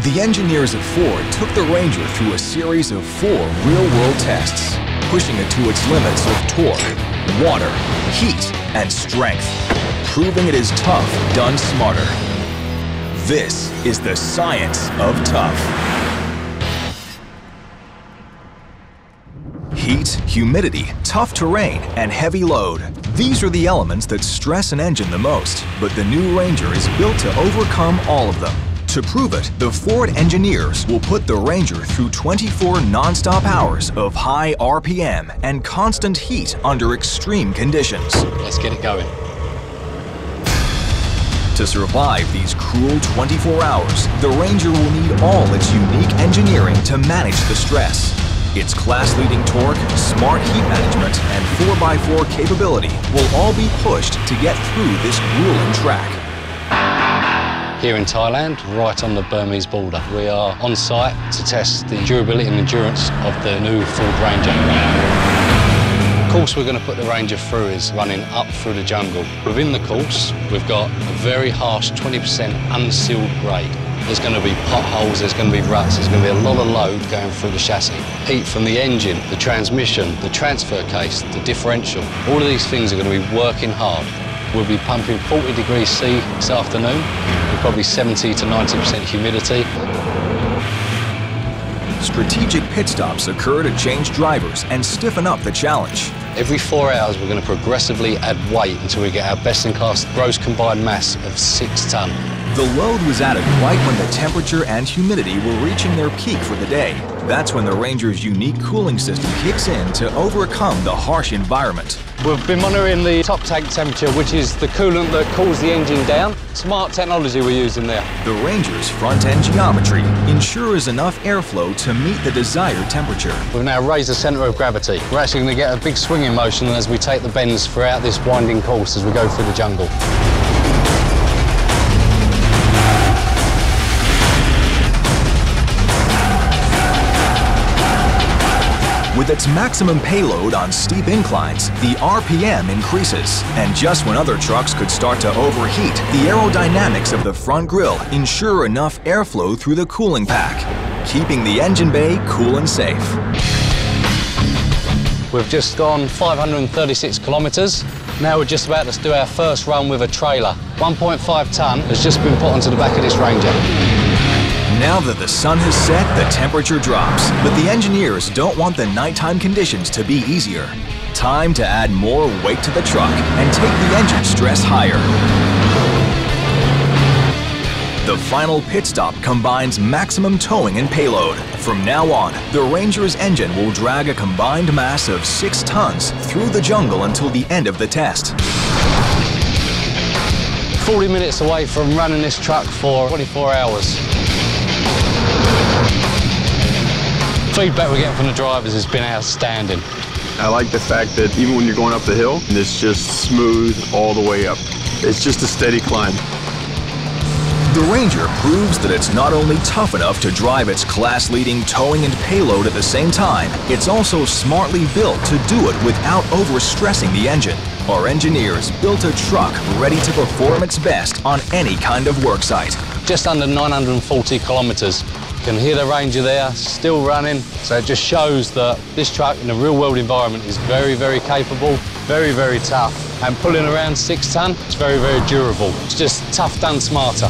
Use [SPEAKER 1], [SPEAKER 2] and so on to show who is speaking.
[SPEAKER 1] The engineers at Ford took the Ranger through a series of four real-world tests, pushing it to its limits of torque, water, heat, and strength, proving it is tough done smarter. This is the science of tough. Heat, humidity, tough terrain, and heavy load. These are the elements that stress an engine the most, but the new Ranger is built to overcome all of them. To prove it, the Ford engineers will put the Ranger through 24 non-stop hours of high RPM and constant heat under extreme conditions.
[SPEAKER 2] Let's get it going.
[SPEAKER 1] To survive these cruel 24 hours, the Ranger will need all its unique engineering to manage the stress. Its class-leading torque, smart heat management, and 4x4 capability will all be pushed to get through this grueling track
[SPEAKER 2] here in Thailand, right on the Burmese border. We are on site to test the durability and endurance of the new Ford Ranger. The course we're going to put the Ranger through is running up through the jungle. Within the course, we've got a very harsh 20% unsealed grade. There's going to be potholes, there's going to be ruts, there's going to be a lot of load going through the chassis. Heat from the engine, the transmission, the transfer case, the differential. All of these things are going to be working hard. We'll be pumping 40 degrees C this afternoon probably 70 to 90% humidity.
[SPEAKER 1] Strategic pit stops occur to change drivers and stiffen up the challenge.
[SPEAKER 2] Every four hours, we're going to progressively add weight until we get our best-in-class gross combined mass of six tonne.
[SPEAKER 1] The load was added right when the temperature and humidity were reaching their peak for the day. That's when the Ranger's unique cooling system kicks in to overcome the harsh environment.
[SPEAKER 2] We've been monitoring the top tank temperature, which is the coolant that cools the engine down. Smart technology we're using there.
[SPEAKER 1] The Ranger's front-end geometry ensures enough airflow to meet the desired temperature.
[SPEAKER 2] We've now raised the centre of gravity. We're actually going to get a big swinging motion as we take the bends throughout this winding course as we go through the jungle.
[SPEAKER 1] With its maximum payload on steep inclines, the RPM increases. And just when other trucks could start to overheat, the aerodynamics of the front grille ensure enough airflow through the cooling pack, keeping the engine bay cool and safe.
[SPEAKER 2] We've just gone 536 kilometres. Now we're just about to do our first run with a trailer. 1.5 tonne has just been put onto the back of this Ranger.
[SPEAKER 1] Now that the sun has set, the temperature drops, but the engineers don't want the nighttime conditions to be easier. Time to add more weight to the truck and take the engine stress higher. The final pit stop combines maximum towing and payload. From now on, the Ranger's engine will drag a combined mass of 6 tons through the jungle until the end of the test.
[SPEAKER 2] 40 minutes away from running this truck for 24 hours. Feedback we're getting from the drivers has been outstanding.
[SPEAKER 3] I like the fact that even when you're going up the hill, it's just smooth all the way up. It's just a steady climb.
[SPEAKER 1] The Ranger proves that it's not only tough enough to drive its class-leading towing and payload at the same time, it's also smartly built to do it without overstressing the engine. Our engineers built a truck ready to perform its best on any kind of work site.
[SPEAKER 2] Just under 940 kilometres can hear the Ranger there, still running. So it just shows that this truck in a real world environment is very, very capable, very, very tough. And pulling around six ton, it's very, very durable. It's just tough done smarter.